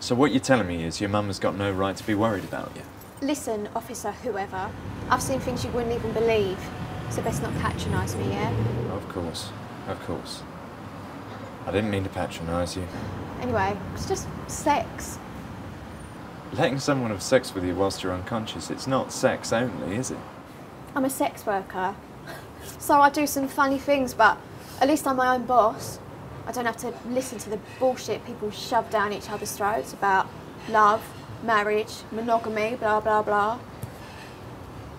So what you're telling me is your mum has got no right to be worried about you? Listen, officer, whoever. I've seen things you wouldn't even believe. So best not patronise me, yeah? Of course, of course. I didn't mean to patronise you. Anyway, it's just sex. Letting someone have sex with you whilst you're unconscious, it's not sex only, is it? I'm a sex worker. So I do some funny things, but at least I'm my own boss. I don't have to listen to the bullshit people shove down each other's throats about love, marriage, monogamy, blah, blah, blah.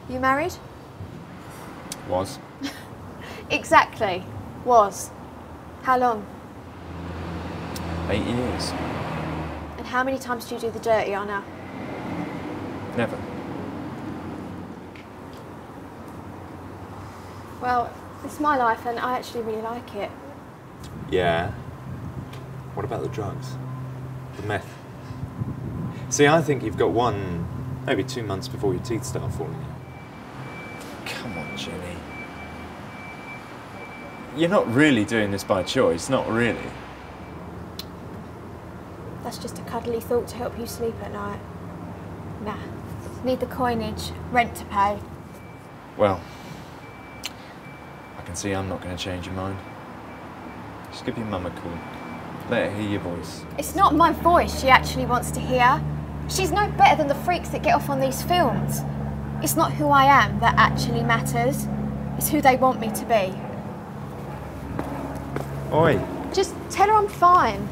You married? Was. Exactly. Was. How long? Eight years. And how many times do you do the dirty, Anna? Never. Well, it's my life and I actually really like it. Yeah. What about the drugs? The meth? See, I think you've got one, maybe two months before your teeth start falling out. Come on, Jenny. You're not really doing this by choice, not really. That's just a cuddly thought to help you sleep at night. Nah. Need the coinage, rent to pay. Well, I can see I'm not going to change your mind. Just give your mum a call. Let her hear your voice. It's not my voice she actually wants to hear. She's no better than the freaks that get off on these films. It's not who I am that actually matters. It's who they want me to be. Oi! Just tell her I'm fine.